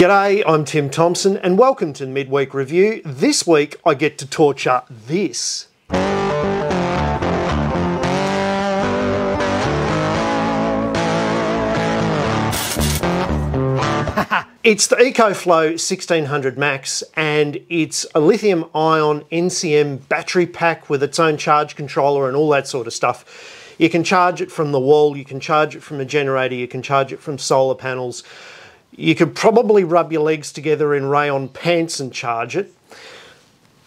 G'day, I'm Tim Thompson and welcome to Midweek Review. This week I get to torture this. It's the EcoFlow 1600 Max and it's a lithium ion NCM battery pack with its own charge controller and all that sort of stuff. You can charge it from the wall, you can charge it from a generator, you can charge it from solar panels. You could probably rub your legs together in rayon pants and charge it.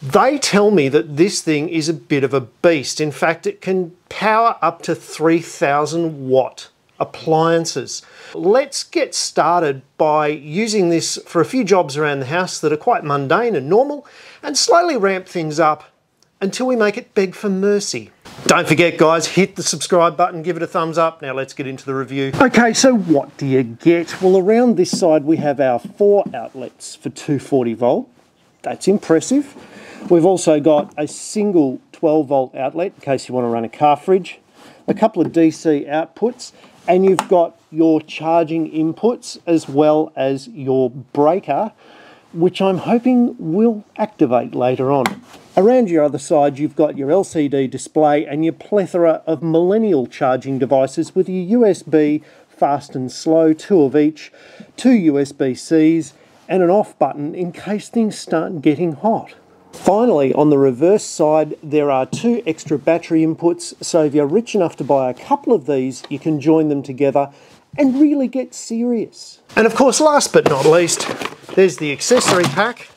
They tell me that this thing is a bit of a beast. In fact, it can power up to 3000 watt appliances. Let's get started by using this for a few jobs around the house that are quite mundane and normal and slowly ramp things up until we make it beg for mercy. Don't forget guys, hit the subscribe button, give it a thumbs up. Now let's get into the review. Okay, so what do you get? Well, around this side we have our four outlets for 240 volt. That's impressive. We've also got a single 12 volt outlet in case you want to run a car fridge, a couple of DC outputs, and you've got your charging inputs as well as your breaker, which I'm hoping will activate later on. Around your other side, you've got your LCD display and your plethora of millennial charging devices with your USB fast and slow, two of each, two USB-Cs, and an off button in case things start getting hot. Finally, on the reverse side, there are two extra battery inputs, so if you're rich enough to buy a couple of these, you can join them together and really get serious. And of course, last but not least, there's the accessory pack.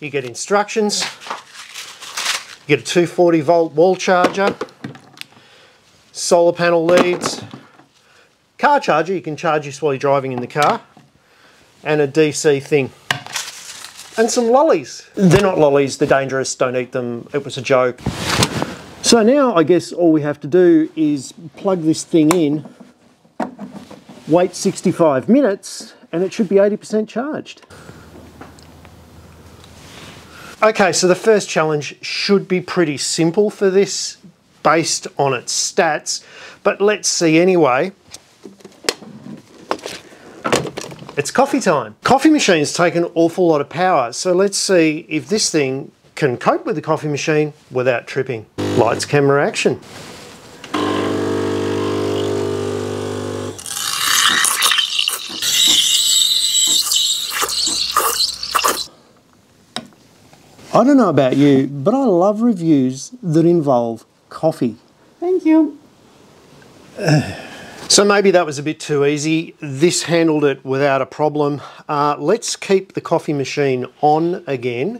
You get instructions, you get a 240 volt wall charger, solar panel leads, car charger, you can charge this while you're driving in the car, and a DC thing. And some lollies. They're not lollies, they're dangerous, don't eat them, it was a joke. So now I guess all we have to do is plug this thing in, wait 65 minutes, and it should be 80% charged. Okay, so the first challenge should be pretty simple for this based on its stats, but let's see anyway. It's coffee time. Coffee machines take an awful lot of power, so let's see if this thing can cope with the coffee machine without tripping. Lights, camera, action. I don't know about you, but I love reviews that involve coffee. Thank you. So maybe that was a bit too easy. This handled it without a problem. Uh, let's keep the coffee machine on again.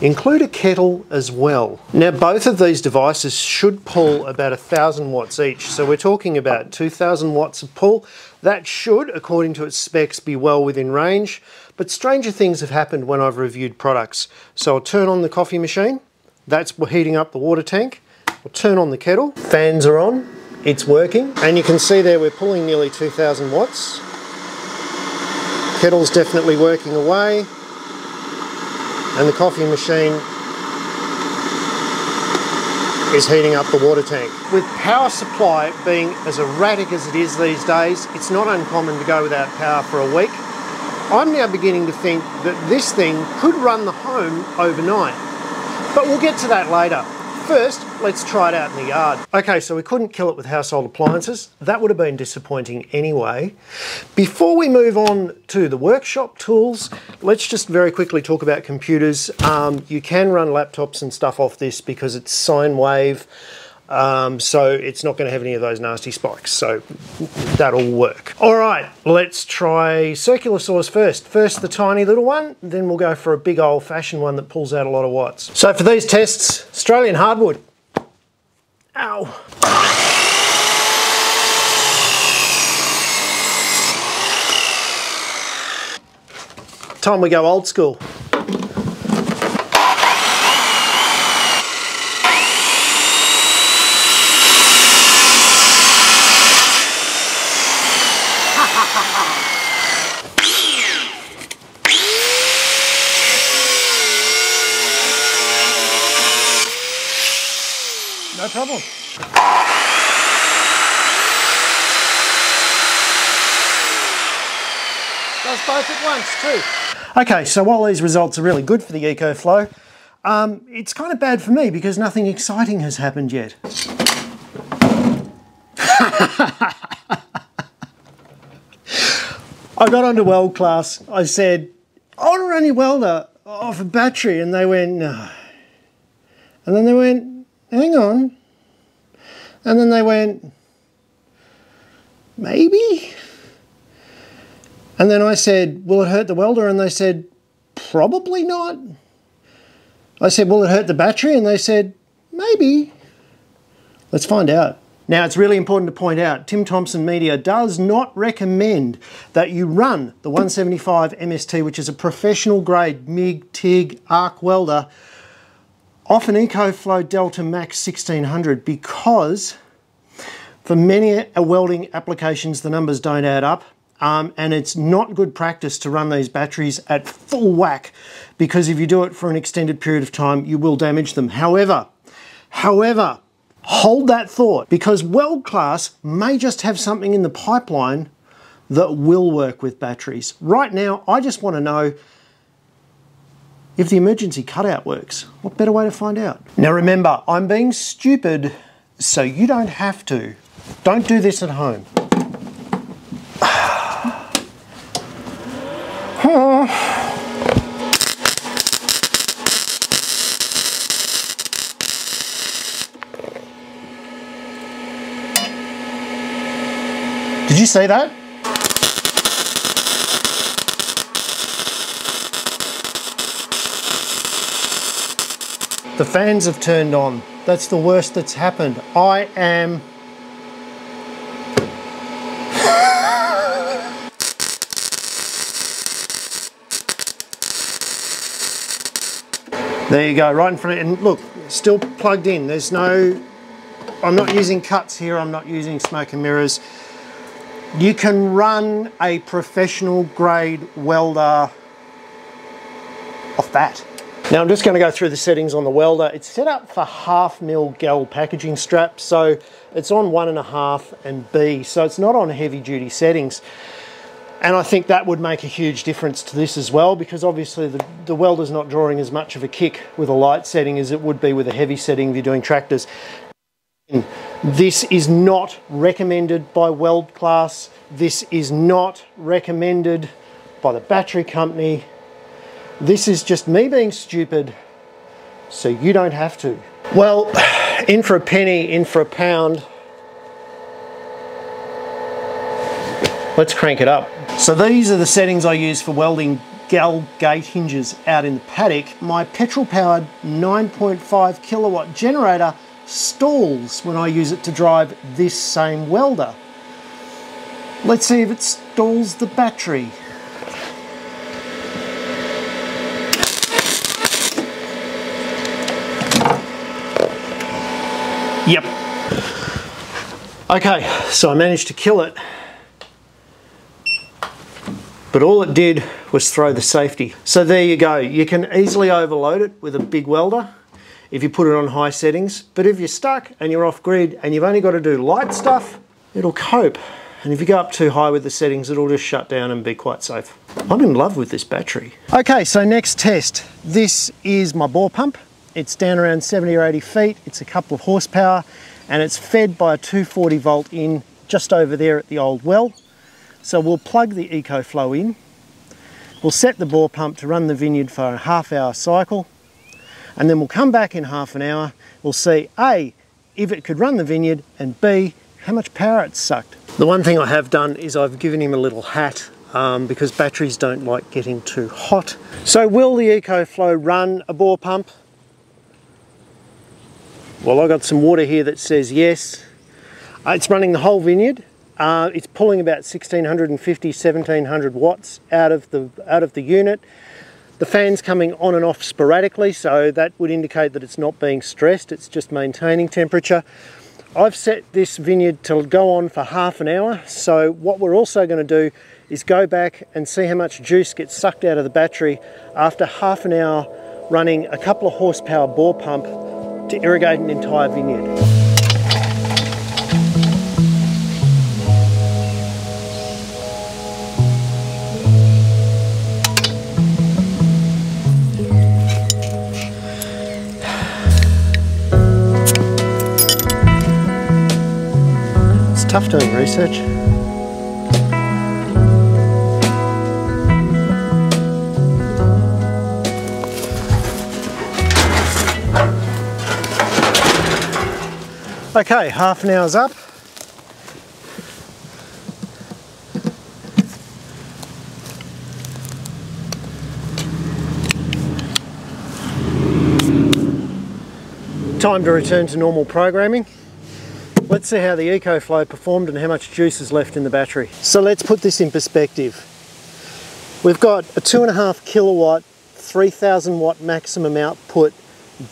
Include a kettle as well. Now both of these devices should pull about a thousand watts each. So we're talking about 2000 watts of pull. That should, according to its specs, be well within range. But stranger things have happened when I've reviewed products. So I'll turn on the coffee machine. That's heating up the water tank. I'll turn on the kettle. Fans are on. It's working. And you can see there we're pulling nearly 2000 watts. Kettle's definitely working away and the coffee machine is heating up the water tank. With power supply being as erratic as it is these days, it's not uncommon to go without power for a week. I'm now beginning to think that this thing could run the home overnight. But we'll get to that later. First, let's try it out in the yard. Okay, so we couldn't kill it with household appliances. That would have been disappointing anyway. Before we move on to the workshop tools, let's just very quickly talk about computers. Um, you can run laptops and stuff off this because it's sine wave. Um, so it's not going to have any of those nasty spikes. So that'll work. All right, let's try circular saws first. First the tiny little one, then we'll go for a big old fashioned one that pulls out a lot of watts. So for these tests, Australian hardwood. Ow. Time we go old school. No problem. does both at once too. Okay, so while these results are really good for the EcoFlow, um, it's kind of bad for me because nothing exciting has happened yet. I got onto Weldclass. I said, I want to run your welder off a battery. And they went, no. And then they went, hang on. And then they went, maybe? And then I said, will it hurt the welder? And they said, probably not. I said, will it hurt the battery? And they said, maybe. Let's find out. Now it's really important to point out, Tim Thompson Media does not recommend that you run the 175 MST, which is a professional grade MIG, TIG, arc welder, off an EcoFlow Delta Max 1600 because for many welding applications the numbers don't add up um, and it's not good practice to run these batteries at full whack because if you do it for an extended period of time you will damage them. However, however, hold that thought because Weldclass may just have something in the pipeline that will work with batteries. Right now, I just want to know if the emergency cutout works. What better way to find out? Now remember, I'm being stupid, so you don't have to. Don't do this at home. Did you say that? The fans have turned on. That's the worst that's happened. I am... there you go, right in front of it. And look, still plugged in. There's no... I'm not using cuts here. I'm not using smoke and mirrors. You can run a professional grade welder off that. Now I'm just going to go through the settings on the welder. It's set up for half mil GAL packaging strap, so it's on one and a half and B, so it's not on heavy duty settings. And I think that would make a huge difference to this as well, because obviously the, the welder's not drawing as much of a kick with a light setting as it would be with a heavy setting if you're doing tractors. This is not recommended by Weldclass. This is not recommended by the battery company. This is just me being stupid, so you don't have to. Well, in for a penny, in for a pound. Let's crank it up. So these are the settings I use for welding GAL gate hinges out in the paddock. My petrol powered 9.5 kilowatt generator stalls when I use it to drive this same welder. Let's see if it stalls the battery. Yep. Okay, so I managed to kill it. But all it did was throw the safety. So there you go. You can easily overload it with a big welder if you put it on high settings. But if you're stuck and you're off grid and you've only got to do light stuff, it'll cope. And if you go up too high with the settings, it'll just shut down and be quite safe. I'm in love with this battery. Okay, so next test. This is my bore pump. It's down around 70 or 80 feet. It's a couple of horsepower and it's fed by a 240 volt in just over there at the old well. So we'll plug the EcoFlow in. We'll set the bore pump to run the vineyard for a half hour cycle and then we'll come back in half an hour. We'll see A, if it could run the vineyard, and B, how much power it's sucked. The one thing I have done is I've given him a little hat um, because batteries don't like getting too hot. So will the EcoFlow run a bore pump? Well, I've got some water here that says yes. Uh, it's running the whole vineyard. Uh, it's pulling about 1650, 1700 watts out of the out of the unit. The fan's coming on and off sporadically, so that would indicate that it's not being stressed, it's just maintaining temperature. I've set this vineyard to go on for half an hour, so what we're also going to do is go back and see how much juice gets sucked out of the battery after half an hour running a couple of horsepower bore pump to irrigate an entire vineyard. It's tough doing research. Okay, half an hour's up. Time to return to normal programming. Let's see how the EcoFlow performed and how much juice is left in the battery. So let's put this in perspective. We've got a two and a half kilowatt, 3000 watt maximum output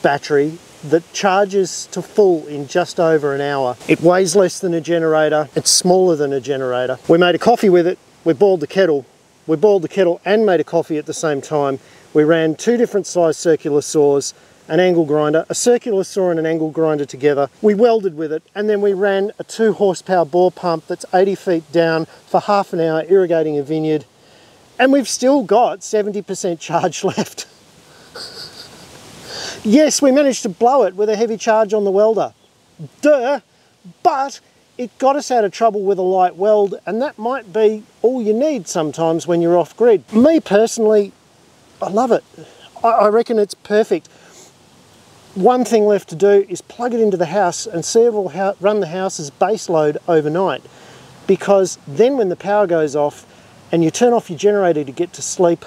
battery that charges to full in just over an hour. It weighs less than a generator, it's smaller than a generator. We made a coffee with it, we boiled the kettle. We boiled the kettle and made a coffee at the same time. We ran two different size circular saws an angle grinder, a circular saw and an angle grinder together. We welded with it and then we ran a two horsepower bore pump that's 80 feet down for half an hour irrigating a vineyard and we've still got 70% charge left. Yes, we managed to blow it with a heavy charge on the welder. Duh, but it got us out of trouble with a light weld and that might be all you need sometimes when you're off grid. Me personally, I love it. I reckon it's perfect one thing left to do is plug it into the house and see if it will run the house as base load overnight because then when the power goes off and you turn off your generator to get to sleep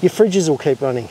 your fridges will keep running.